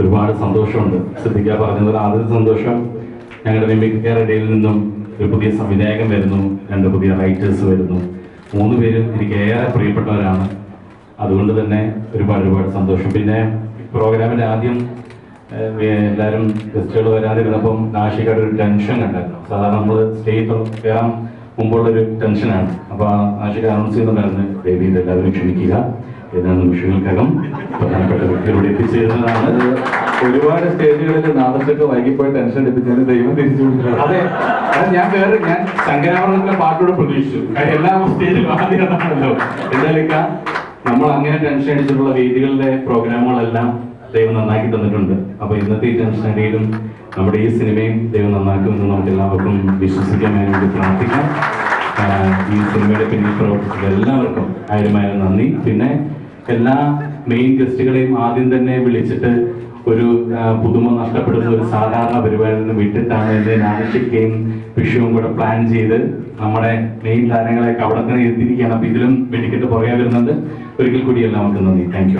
ഒരുപാട് സന്തോഷമുണ്ട്. ശ്രദ്ധിക്കാൻ പറഞ്ഞത് ആദ്യത്തെ സന്തോഷം ഞങ്ങളുടെ മിമിക് ഇടയിൽ നിന്നും ഒരു പുതിയ സംവിധായകൻ വരുന്നു രണ്ട് പുതിയ റൈറ്റേഴ്സ് വരുന്നു. മൂന്ന് പേരും എനിക്ക് ഏറെ പ്രിയപ്പെട്ടവരാണ്. അതുകൊണ്ട് തന്നെ ഒരുപാട് ഒരുപാട് സന്തോഷം. പിന്നെ പ്രോഗ്രാമിന്റെ ആദ്യം എല്ലാവരും ഗസ്റ്റുകൾ വരാതിരുന്നപ്പം നാഷികയുടെ ഒരു ടെൻഷൻ കണ്ടായിരുന്നു. സാധാരണ നമ്മൾ സ്റ്റേജ് കയറാൻ മുമ്പുള്ളൊരു ടെൻഷനാണ് അപ്പോൾ നാഷിക അനൗൺസ് ചെയ്യുന്നുണ്ടായിരുന്നു ദേവി എല്ലാവരും ക്ഷമിക്കുക. ഏതാനും നിമിഷങ്ങൾക്കകം പ്രധാനപ്പെട്ട വ്യക്തികളോട് എത്തിച്ചേരുന്നതാണ്. ഒരുപാട് സ്റ്റേജുകളിൽ നാദത്തൊക്കെ വൈകിപ്പോയി ടെൻഷൻ എടുപ്പിച്ചതിന് ദൈവം തിരിച്ചു അതെ. അത് ഞാൻ വേറെ ഞാൻ ശങ്കരാഭരണത്തിലെ പാട്ടോട് പ്രതീക്ഷിച്ചു. എല്ലാ സ്റ്റേജിലും ആദ്യമാണല്ലോ എന്തായാലും നമ്മൾ അങ്ങനെ ടെൻഷൻ അടിച്ചിട്ടുള്ള വേദികളിലെ പ്രോഗ്രാമുകളെല്ലാം ദൈവം നന്നാക്കി തന്നിട്ടുണ്ട്. അപ്പൊ ഇന്നത്തെ ഈ ടെൻഷൻ അടിയിലും നമ്മുടെ ഈ സിനിമയും ദൈവം നന്നാക്കുമെന്ന് നമുക്ക് എല്ലാവർക്കും വിശ്വസിക്കാൻ വേണ്ടി പ്രാർത്ഥിക്കാം. ഈ സിനിമയുടെ പിന്നിൽ പ്രവർത്തിച്ച എല്ലാവർക്കും ആയിരമായിരം നന്ദി. പിന്നെ എല്ലാ മെയിൻ ഗസ്റ്റുകളെയും ആദ്യം തന്നെ വിളിച്ചിട്ട് ഒരു പുതുമ നഷ്ടപ്പെടുന്ന ഒരു സാധാരണ പരിപാടിയിൽ നിന്ന് വിട്ടിട്ടാണ് എന്റെ നാശിക്കയും വിഷുവും കൂടെ പ്ലാൻ ചെയ്ത് നമ്മുടെ മെയിൻ താരങ്ങളെയൊക്കെ അവിടെ തന്നെ എത്തിയിരിക്കുകയാണ് അപ്പൊ ഇതിലും വെടിക്കെട്ട് പുറകെ വരുന്നുണ്ട്. ഒരിക്കൽ കൂടി എല്ലാവർക്കും നന്ദി. താങ്ക്